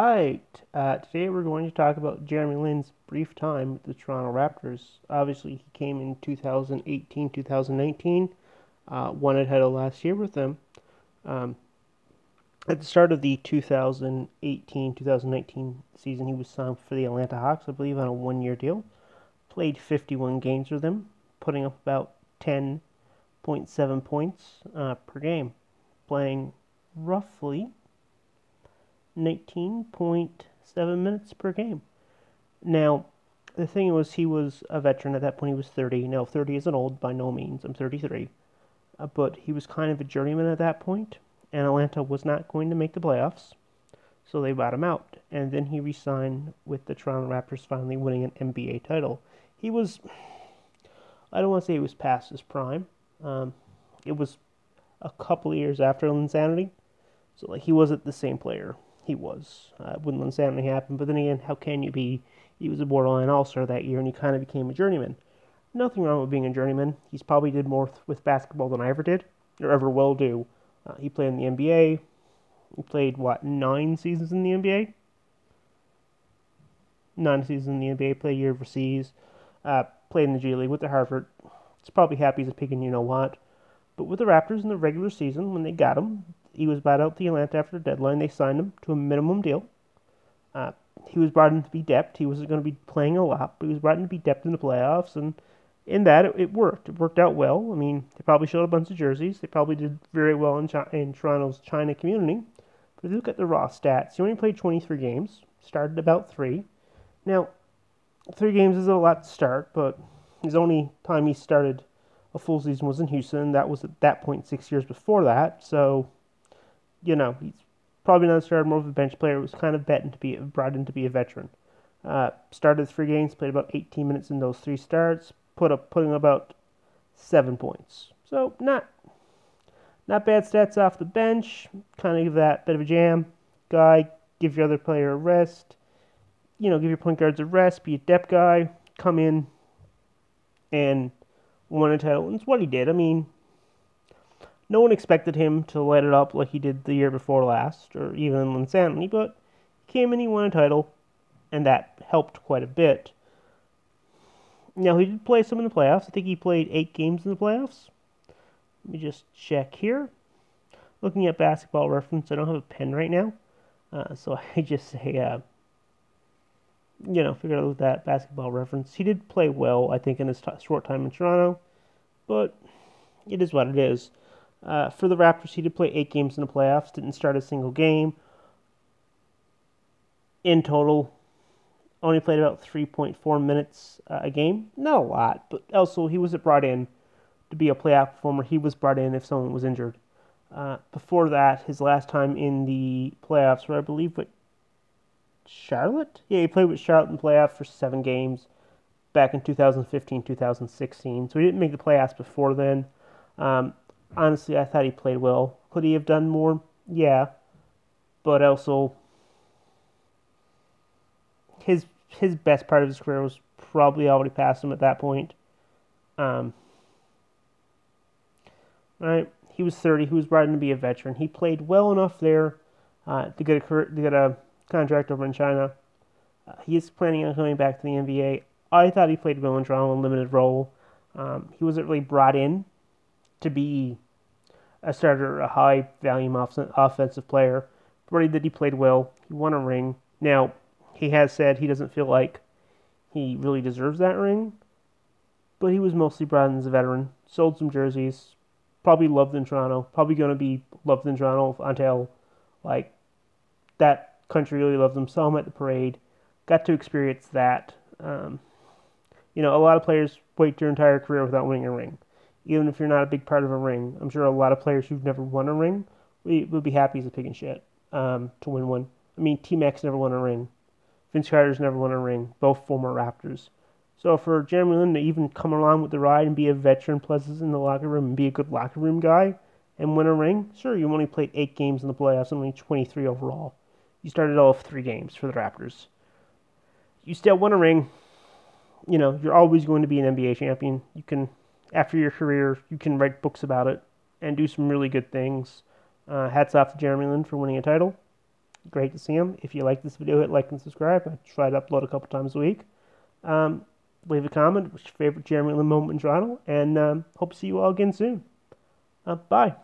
right. Uh, today we're going to talk about Jeremy Lin's brief time with the Toronto Raptors. Obviously, he came in 2018 2019, uh, won a title last year with them. Um, at the start of the 2018 2019 season, he was signed for the Atlanta Hawks, I believe, on a one year deal. Played 51 games with them, putting up about 10.7 points uh, per game, playing roughly 19.7 minutes per game. Now, the thing was, he was a veteran at that point. He was 30. Now, 30 isn't old by no means. I'm 33. Uh, but he was kind of a journeyman at that point, and Atlanta was not going to make the playoffs, so they bought him out. And then he re signed with the Toronto Raptors, finally winning an NBA title. He was, I don't want to say he was past his prime. Um, it was a couple years after Linsanity, so like he wasn't the same player he was uh, when Linsanity happened. But then again, how can you be? He was a borderline All Star that year, and he kind of became a journeyman. Nothing wrong with being a journeyman. He's probably did more with basketball than I ever did, or ever will do. Uh, he played in the NBA. He played what nine seasons in the NBA. Nine seasons in the NBA. Played a year overseas. Uh, played in the G League with the Harvard. He's probably happy as a pig, and you know what. But with the Raptors in the regular season, when they got him, he was bought out to Atlanta after the deadline. They signed him to a minimum deal. Uh, he was brought in to be depth. He wasn't going to be playing a lot, but he was brought in to be depth in the playoffs, and in that it, it worked. It worked out well. I mean, they probably showed a bunch of jerseys. They probably did very well in, in Toronto's China community. But if you look at the raw stats, he only played 23 games, started about three. Now, three games is a lot to start, but his only time he started a full season was in Houston. That was at that point six years before that. So you know, he's probably not a starter, more of a bench player. Was kind of betting to be brought in to be a veteran. Uh, started three games, played about 18 minutes in those three starts, put up putting about seven points. So not not bad stats off the bench. Kind of give that bit of a jam guy. Give your other player a rest. You know, give your point guards a rest. Be a depth guy. Come in and win a title. And it's what he did. I mean, no one expected him to light it up like he did the year before last, or even in Linsanity, but he came and he won a title, and that helped quite a bit. Now, he did play some in the playoffs. I think he played eight games in the playoffs. Let me just check here. Looking at basketball reference, I don't have a pen right now, uh, so I just say, uh, you know, figure out that basketball reference. He did play well, I think, in his t- short time in Toronto, but it is what it is. Uh, for the Raptors, he did play eight games in the playoffs, didn't start a single game. In total, only played about 3.4 minutes uh, a game. Not a lot, but also he wasn't brought in to be a playoff performer. He was brought in if someone was injured. Uh, before that, his last time in the playoffs, where I believe with Charlotte? Yeah, he played with Charlotte in the playoffs for seven games back in 2015 2016. So he didn't make the playoffs before then. Um, honestly, I thought he played well. Could he have done more? Yeah, but also his his best part of his career was probably already past him at that point. Um, right, he was 30. He was brought in to be a veteran. He played well enough there uh, to get a to get a contract over in China. Uh, he is planning on coming back to the NBA. I thought he played well in Toronto limited role. Um, he wasn't really brought in to be a starter, a high volume off- offensive player. Already that he played well. He won a ring. Now, he has said he doesn't feel like he really deserves that ring, but he was mostly brought in as a veteran. Sold some jerseys. Probably loved in Toronto. Probably going to be loved in Toronto until, like, that country really loves him. Saw him at the parade. Got to experience that. Um, you know, a lot of players wait their entire career without winning a ring even if you're not a big part of a ring. I'm sure a lot of players who've never won a ring would be happy as a pig in shit um, to win one. I mean, T-Mac's never won a ring. Vince Carter's never won a ring, both former Raptors. So for Jeremy Lin to even come along with the ride and be a veteran presence in the locker room and be a good locker room guy and win a ring, sure, you only played eight games in the playoffs, and only 23 overall. You started all of three games for the Raptors. You still won a ring. You know, you're always going to be an NBA champion. You can after your career, you can write books about it and do some really good things. Uh, hats off to Jeremy Lin for winning a title. great to see him. If you like this video, hit like and subscribe. I try to upload a couple times a week. Um, leave a comment. What's your favorite Jeremy Lin moment in Toronto? And um, hope to see you all again soon. Uh, bye.